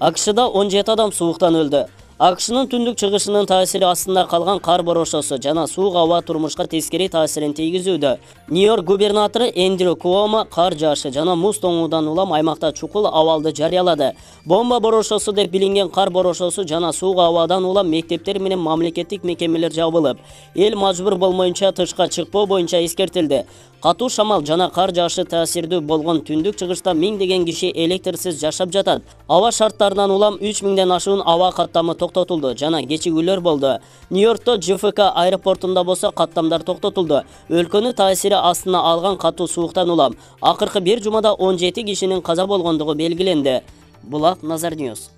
акшда 17 адам сууктан өлдү акшнын түндүк чыгышынын таасири астында калган кар борошосу жана суук аба турмушка тескери таасирин тийгизүүдө. Нью йорк губернатору эндрю куомо кар жаашы жана муз тоңуудан улам аймакта чукул абалды жарыялады. Бомба борошосу деп билинген кар борошосу жана суук абадан улам мектептер менен мамлекеттик мекемелер жабылып эл мажбур болмоюнча тышка чыкпоо боюнча эскертилди катуу шамал жана кар жаашы таасирдүү болгон түндүк чыгышта миңдеген киши электрсиз жашап жатат. Аба шарттарынан улам үч миңден ашуун аба каттамы токтотулду жана кечигүүлөр болду нью йоркто жфк аэропортунда болсо каттамдар токтотулду өлкөнү таасири астына алган катуу сууктан улам акыркы бир жумада он жети кишинин каза болгондугу белгиленди булак назар ньюс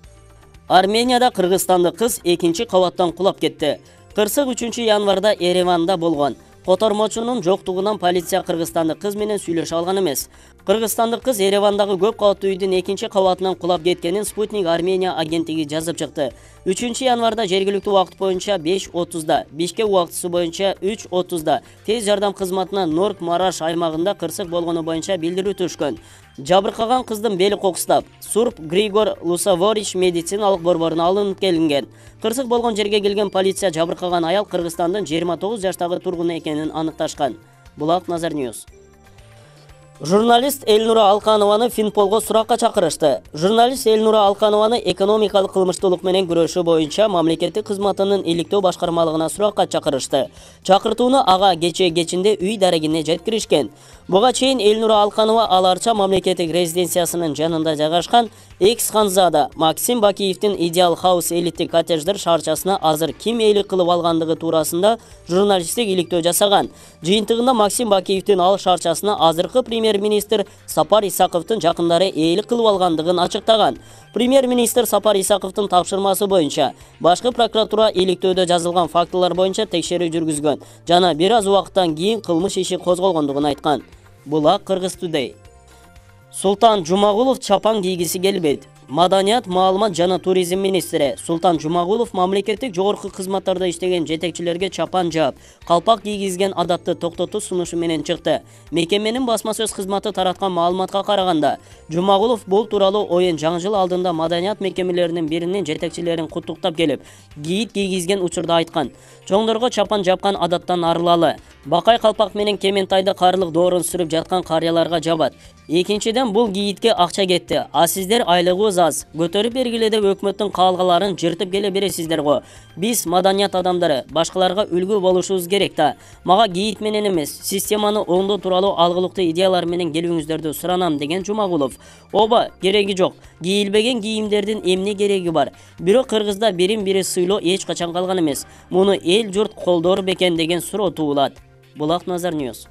арменияда кыргызстандык кыз экинчи кабаттан кулап кетти кырсык үчүнчү январда ереванда болгон котормочунун жоктугунан полиция кыргызстандык кыз менен сүйлөшө алган эмес кыргызстандык кыз еревандагы көп кабаттуу үйдүн экинчи кабатынан кулап кеткенин спутник армения агенттиги жазып чыкты. Үчүнчү январда жергиликтүү убакыт боюнча беш отузда бишкек убактысы боюнча үч отузда тез жардам кызматына норк мараш аймагында кырсык болгону боюнча билдирүү түшкөн. Жабыркаган кыздын бели кокустап сурп григор лусаворич медициналык борборуна алынып келинген. Кырсык болгон жерге келген полиция жабыркаган аял кыргызстандын жыйырма тогуз жаштагы тургуну экенин аныкташкан. Булак назар ньюс журналист элнура алканованы финполго суракка чакырышты журналист элнура алканованы экономикалык кылмыштуулук менен күрөшүү боюнча мамлекеттик кызматынын иликтөө башкармалыгына суракка чакырышты чакыртууну ага кечээ кечинде үй дарегине жеткиришкен буга чейин элнура алканова аларча мамлекеттик резиденциясынын жанында жайгашкан экс ханзада максим бакиевдин идеал хаус элиттик коттедждер шаарчасына азыр ким ээлик кылып алгандыгы туурасында журналисттик иликтөө жасаган жыйынтыгында максим бакиевдин ал шаарчасына азыркы премьер премьер министр сапар исаковдун жакындары ээлик кылып алгандыгын ачыктаган премьер министр сапар исаковдун тапшырмасы боюнча башкы прокуратура иликтөөдө жазылган фактылар боюнча текшерүү жүргүзгөн жана бир аз убакыттан кийин кылмыш иши козголгондугун айткан булак кыргыз тудей султан жумагулов чапан кийгиси келбейт маданият маалымат жана туризм министри султан жумагулов мамлекеттик жогорку кызматтарда иштеген жетекчилерге чапан жаап калпак кийгизген адатты токтотуу сунушу менен чыкты. Мекеменин басма сөз кызматы тараткан маалыматка караганда жумагулов бул тууралуу оюн жаңы жыл алдында маданият мекемелеринин биринин жетекчилерин куттуктап келип кийит кийгизген учурда айткан. Чоңдорго чапан жапкан адаттан арылалы. Бакай калпак менен кементайды каарылык доорун сүрүп жаткан карыяларга жабат. Экинчиден бул кийитке акча кетти. А сиздер айлыгыбыз аз көтөрүп бергиле деп өкмөттүн каалгаларын жыртып келе бересиздер го биз маданият адамдары башкаларга үлгү болушубуз керек да мага кийит менен эмес системаны оңдоо тууралуу алгылыктуу идеялар менен келүүңүздөрдү суранам деген жумагулов ооба кереги жок кийилбеген кийимдердин эмне кереги бар. Бирок кыргызда бирин бири сыйлоо эч качан калган эмес муну эл журт колдоор бекен деген суроо туулат булак назар ньюс.